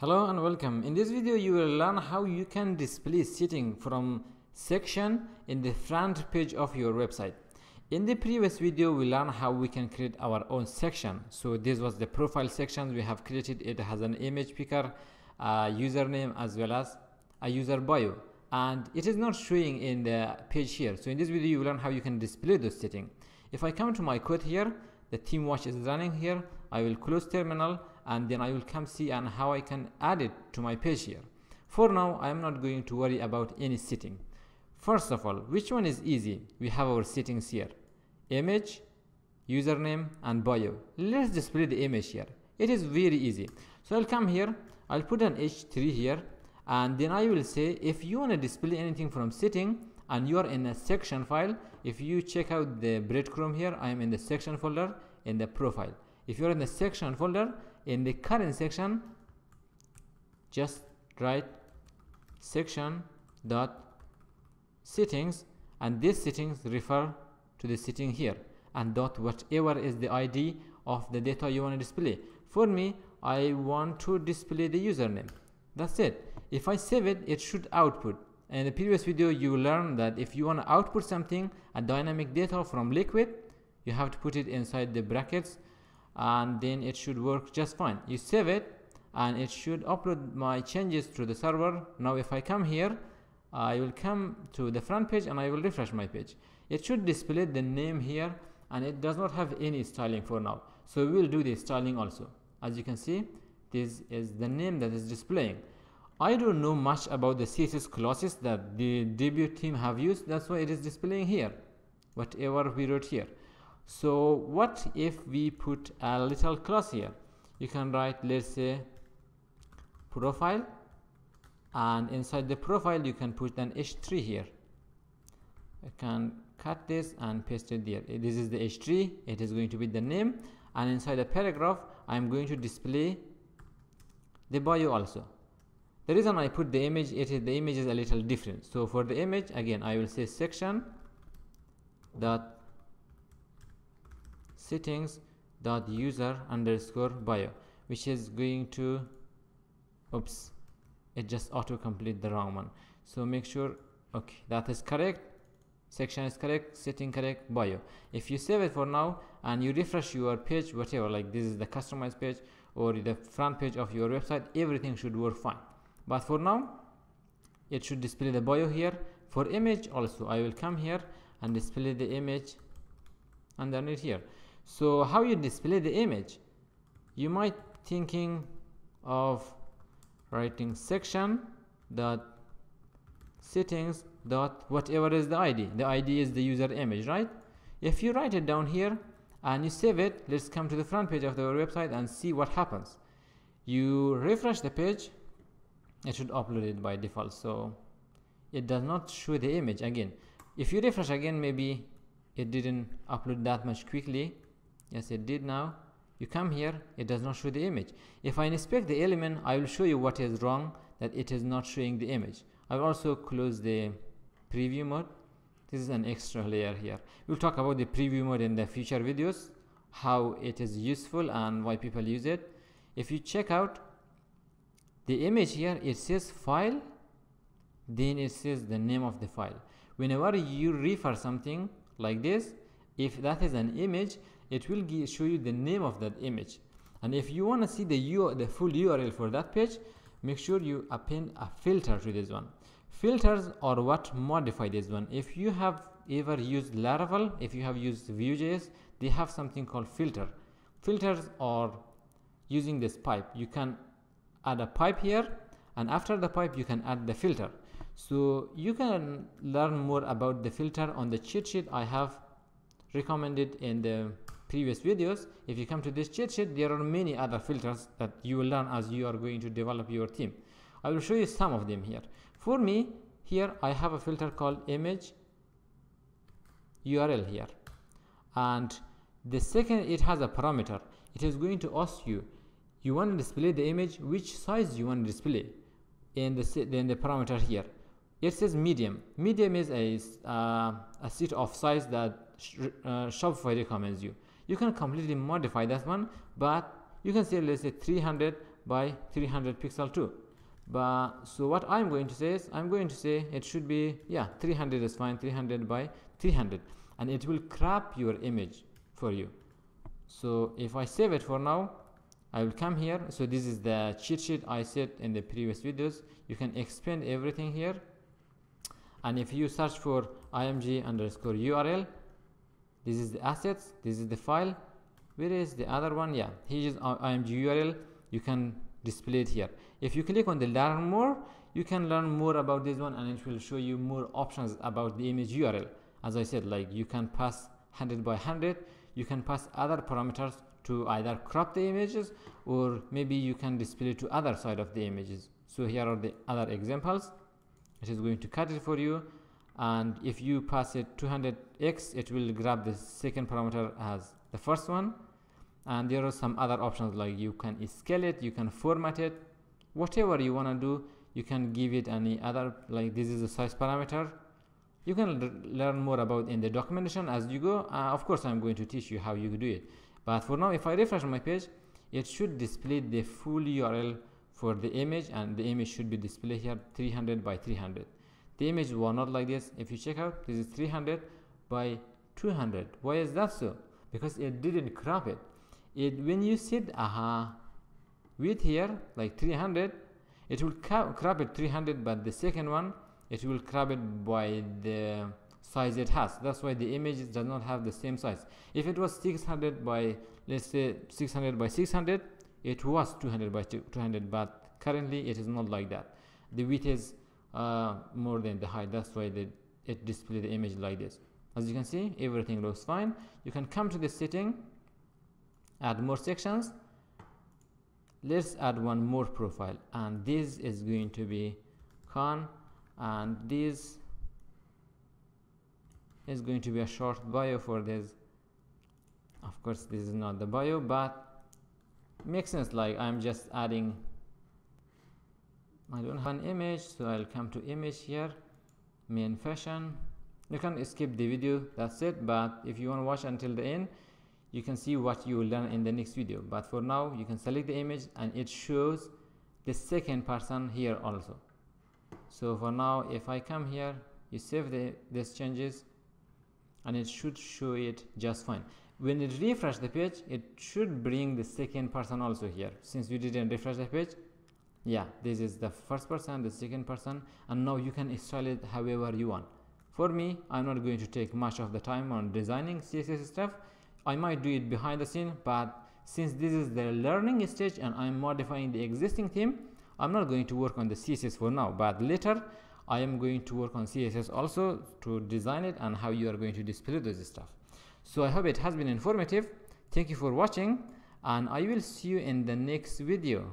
Hello and welcome. In this video you will learn how you can display setting from section in the front page of your website. In the previous video we learned how we can create our own section. So this was the profile section we have created. It has an image picker, a username as well as a user bio and it is not showing in the page here. So in this video you will learn how you can display those settings. If I come to my code here, the team ThemeWatch is running here. I will close terminal and then I will come see and how I can add it to my page here. For now, I am not going to worry about any setting. First of all, which one is easy? We have our settings here. Image, username and bio. Let's display the image here. It is very easy. So I'll come here, I'll put an H3 here and then I will say if you want to display anything from setting and you are in a section file, if you check out the breadcrumb here, I am in the section folder in the profile. If you're in the section folder, in the current section just write section dot settings and this settings refer to the setting here and dot whatever is the id of the data you want to display. For me i want to display the username. That's it. If i save it it should output. In the previous video you learned that if you want to output something a dynamic data from liquid you have to put it inside the brackets and then it should work just fine. You save it and it should upload my changes to the server. Now if I come here I will come to the front page and I will refresh my page. It should display the name here and it does not have any styling for now. So we will do the styling also. As you can see this is the name that is displaying. I don't know much about the CSS classes that the Debut theme have used. That's why it is displaying here. Whatever we wrote here so what if we put a little class here? You can write let's say profile and inside the profile you can put an h3 here. I can cut this and paste it there. This is the h3 it is going to be the name. And inside the paragraph I'm going to display the bio also. The reason I put the image it is the image is a little different. So for the image again I will say section dot settings dot user underscore bio which is going to oops it just auto complete the wrong one. So make sure okay that is correct section is correct setting correct bio. If you save it for now and you refresh your page whatever like this is the customized page or the front page of your website everything should work fine. But for now it should display the bio here. For image also i will come here and display the image underneath here so how you display the image? You might thinking of writing section dot settings dot whatever is the id the id is the user image right? If you write it down here and you save it let's come to the front page of the website and see what happens. You refresh the page it should upload it by default. So it does not show the image again. If you refresh again maybe it didn't upload that much quickly yes it did now. You come here it does not show the image. If I inspect the element I will show you what is wrong that it is not showing the image. I will also close the preview mode. This is an extra layer here. We'll talk about the preview mode in the future videos how it is useful and why people use it. If you check out the image here it says file then it says the name of the file. Whenever you refer something like this if that is an image it will show you the name of that image. And if you want to see the the full URL for that page make sure you append a filter to this one. Filters are what modify this one. If you have ever used Laravel if you have used Vue.js they have something called filter. Filters are using this pipe. You can add a pipe here and after the pipe you can add the filter. So you can learn more about the filter on the cheat sheet I have recommended in the previous videos if you come to this cheat sheet there are many other filters that you will learn as you are going to develop your theme. I will show you some of them here. For me here i have a filter called image url here. And the second it has a parameter. It is going to ask you you want to display the image which size you want to display in the in the parameter here. It says medium. Medium is a uh, a set of size that uh, Shopify recommends you you can completely modify that one but you can say let's say 300 by 300 pixel too but so what i'm going to say is i'm going to say it should be yeah 300 is fine 300 by 300 and it will crop your image for you. So if i save it for now i will come here. So this is the cheat sheet i said in the previous videos. You can expand everything here. And if you search for img underscore url this is the assets this is the file. Where is the other one? Yeah here is img url you can display it here. If you click on the learn more you can learn more about this one and it will show you more options about the image url as i said like you can pass 100 by 100 you can pass other parameters to either crop the images or maybe you can display to other side of the images. So here are the other examples. It is going to cut it for you and if you pass it 200x it will grab the second parameter as the first one. And there are some other options like you can scale it you can format it. Whatever you want to do you can give it any other like this is the size parameter. You can learn more about in the documentation as you go. Uh, of course i'm going to teach you how you do it. But for now if i refresh my page it should display the full url for the image and the image should be displayed here 300 by 300 the image was not like this. If you check out this is 300 by 200 why is that so? Because it didn't crop it. It when you set aha width here like 300 it will crop it 300 but the second one. It will crop it by the size it has. That's why the image does not have the same size. If it was 600 by let's say 600 by 600 it was 200 by 200 but currently it is not like that. The width is uh, more than the height. That's why the, it displays the image like this. As you can see everything looks fine. You can come to the setting add more sections. Let's add one more profile and this is going to be Khan and this is going to be a short bio for this. Of course this is not the bio but makes sense like I'm just adding I don't have an image so I'll come to image here main fashion. You can skip the video that's it but if you want to watch until the end you can see what you will learn in the next video. But for now you can select the image and it shows the second person here also. So for now if I come here you save the these changes and it should show it just fine. When it refresh the page it should bring the second person also here. Since we didn't refresh the page yeah this is the first person the second person and now you can style it however you want. For me i'm not going to take much of the time on designing css stuff. I might do it behind the scene but since this is the learning stage and I'm modifying the existing theme I'm not going to work on the CSS for now but later I am going to work on CSS also to design it and how you are going to display this stuff. So I hope it has been informative. Thank you for watching and I will see you in the next video